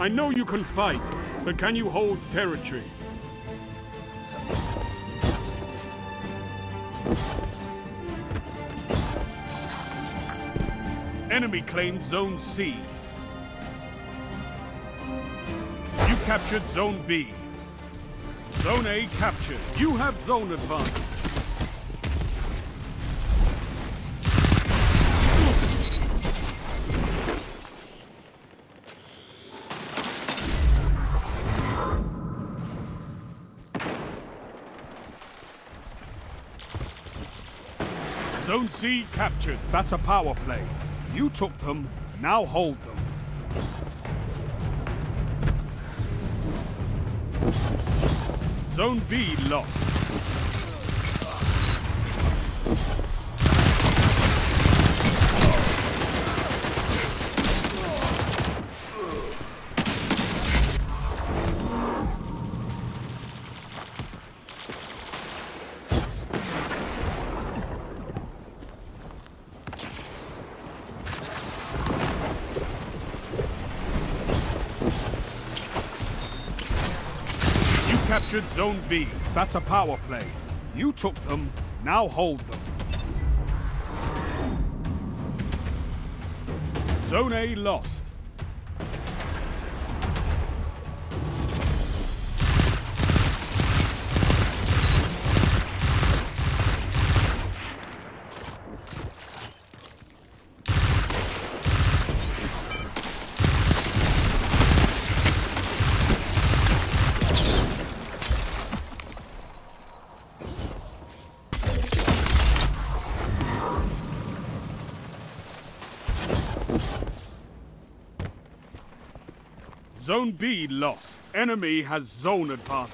I know you can fight, but can you hold territory? Enemy claimed Zone C. You captured Zone B. Zone A captured. You have zone advantage. Zone C captured. That's a power play. You took them, now hold them. Zone B lost. Captured Zone B. That's a power play. You took them, now hold them. Zone A lost. Zone B lost. Enemy has zone advantage.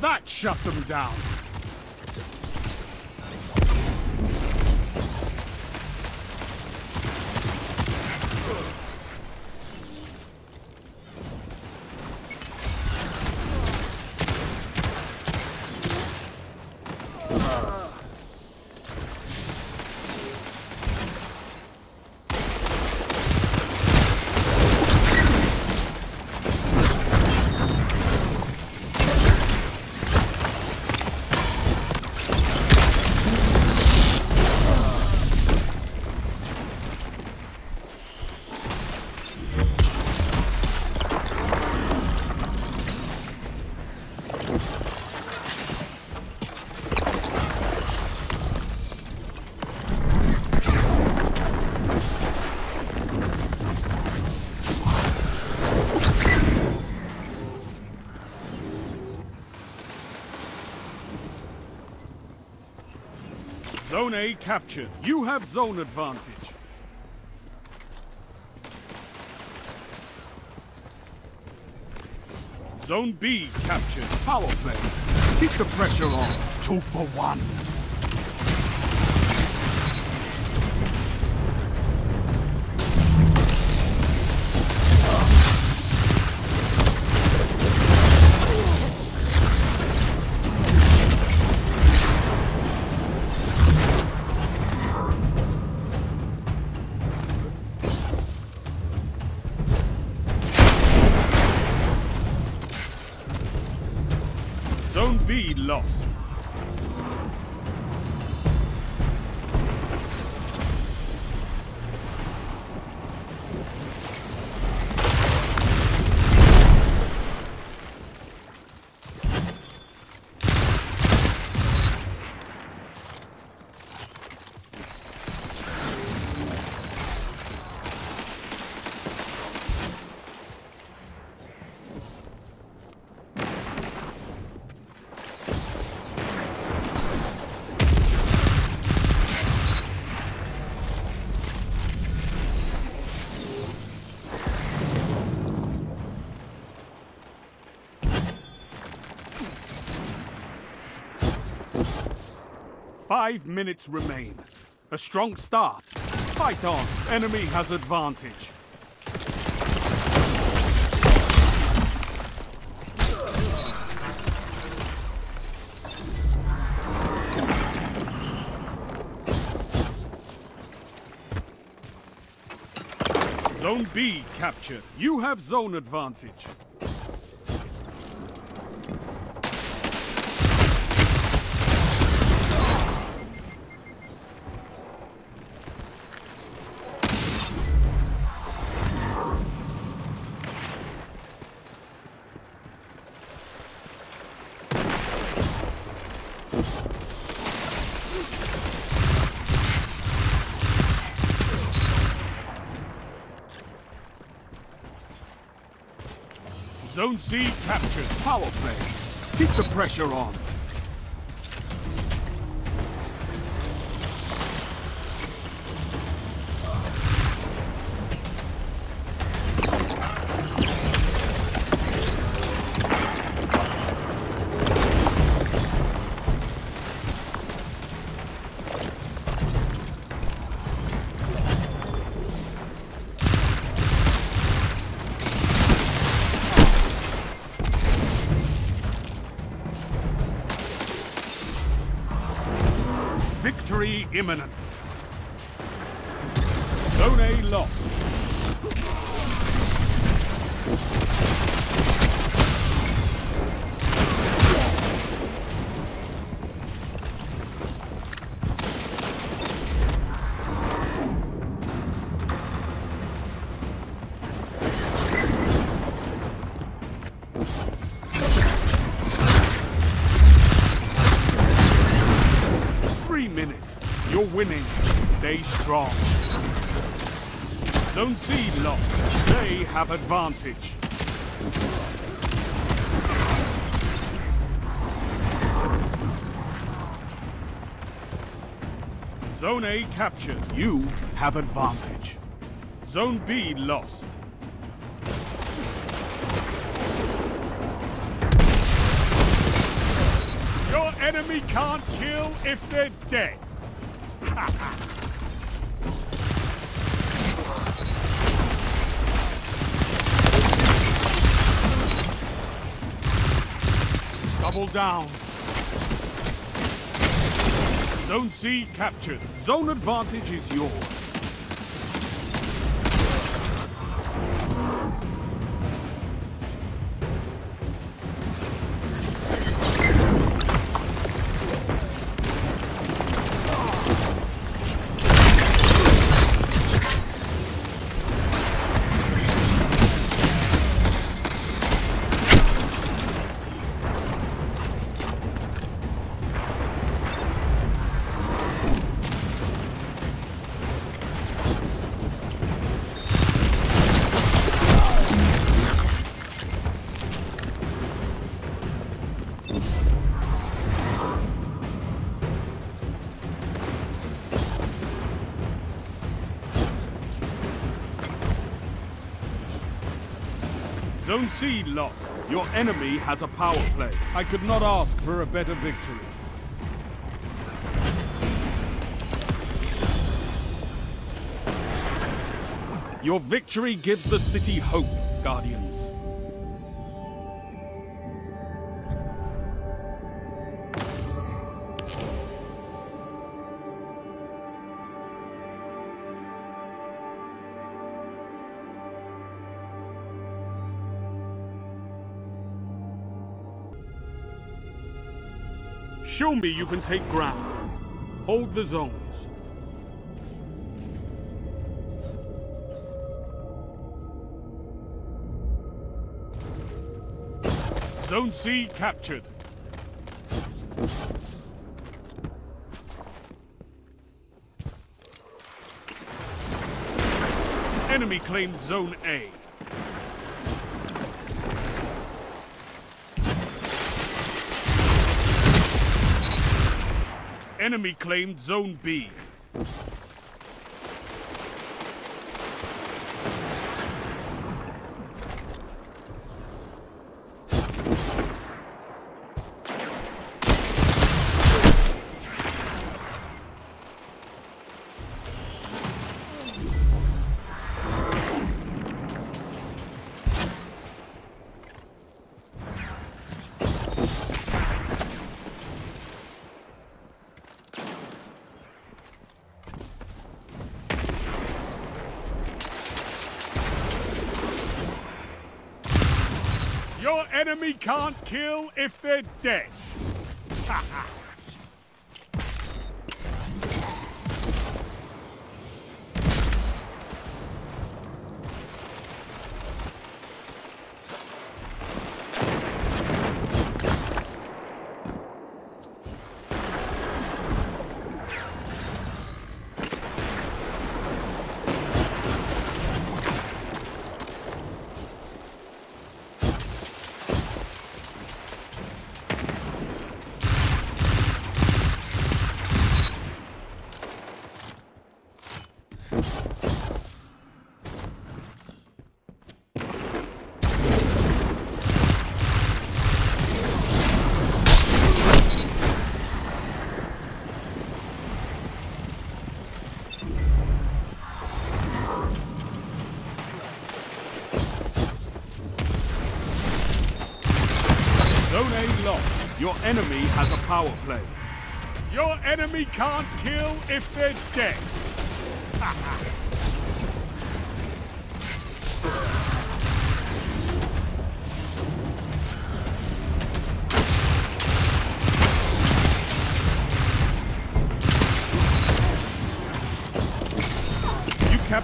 That shut them down. Zone A captured. You have zone advantage. Zone B captured. Power play. Keep the pressure on. Two for one. Five minutes remain. A strong start. Fight on. Enemy has advantage. Zone B captured. You have zone advantage. Zone C captured. Power play. Keep the pressure on. Imminent. Strong. Zone C lost. They have advantage. Zone A captured. You have advantage. Zone B lost. Your enemy can't kill if they're dead. Double down. Zone C captured. Zone advantage is yours. Zone C lost. Your enemy has a power play. I could not ask for a better victory. Your victory gives the city hope, Guardians. Show me you can take ground. Hold the zones. Zone C captured. Enemy claimed Zone A. Enemy claimed Zone B. enemy can't kill if they're dead. Your enemy has a power play. Your enemy can't kill if they're dead.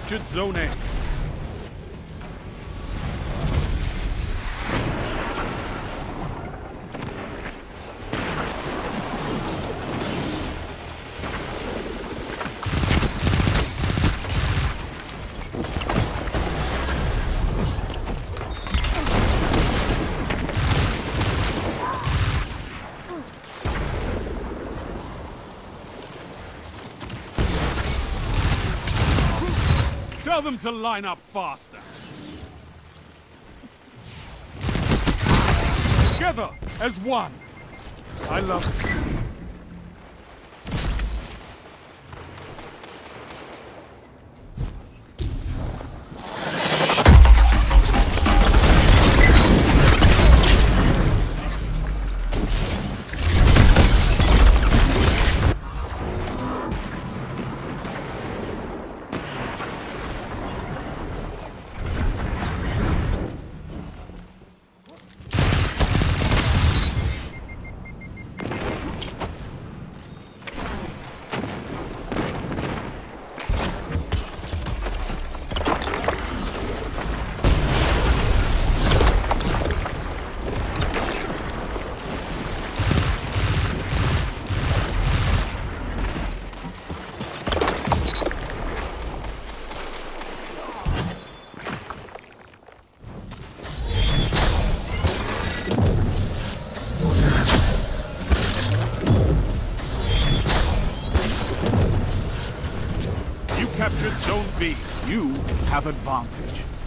Captured Zone A. Tell them to line up faster. Together as one. I love. You captured Zone B. You have advantage.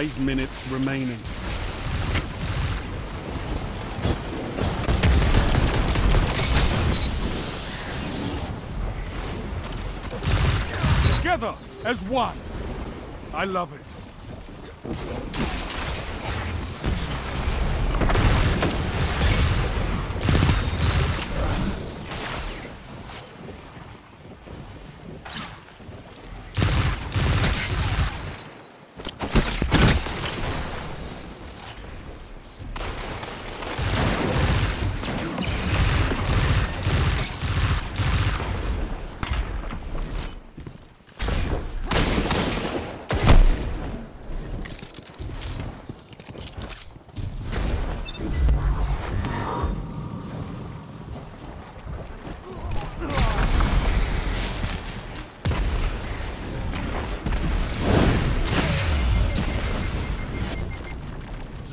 Five minutes remaining. Together as one. I love it.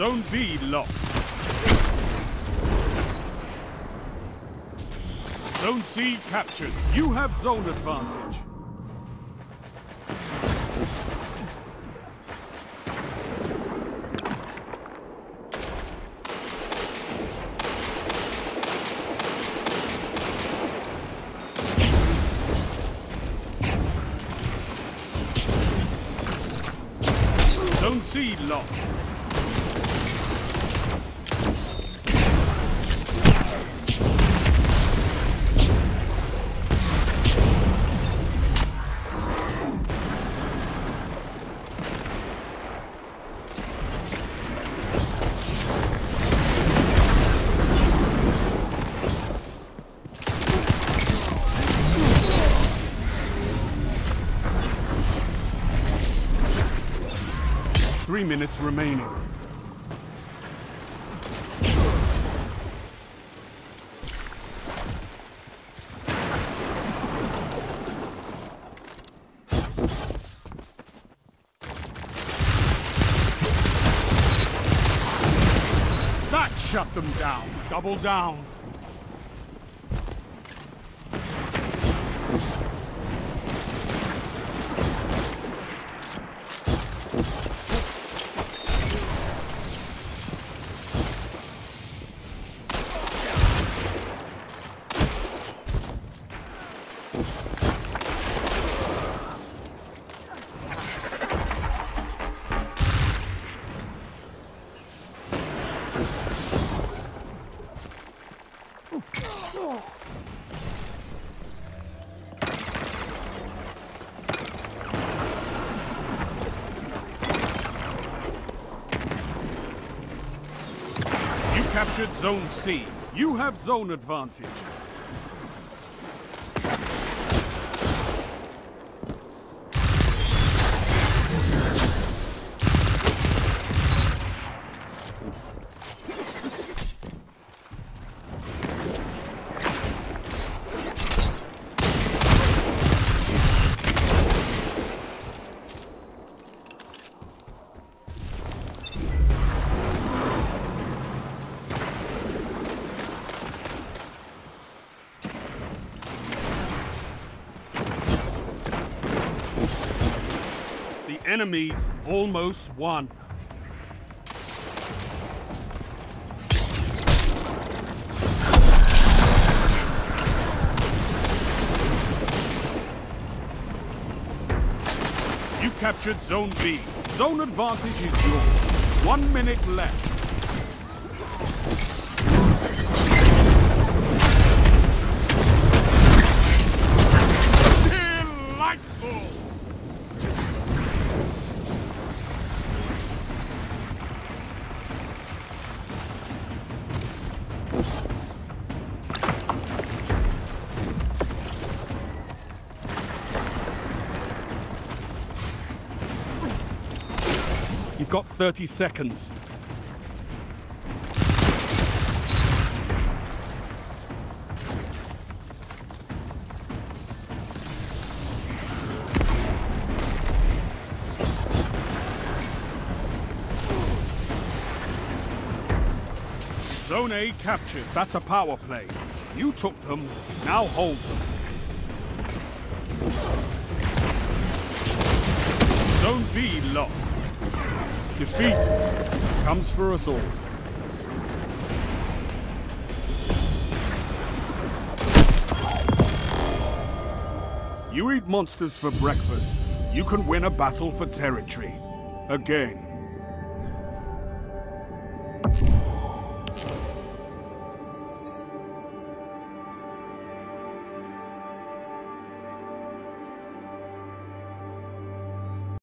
Zone B lost. Zone C captured. You have zone advantage. Zone C lost. Three minutes remaining. That shut them down. Double down. Captured Zone C. You have zone advantage. Enemies almost won. You captured Zone B. Zone advantage is yours. One minute left. Got 30 seconds. Zone A captured. That's a power play. You took them, now hold them. Zone B lost. Defeat comes for us all. You eat monsters for breakfast. You can win a battle for territory. Again.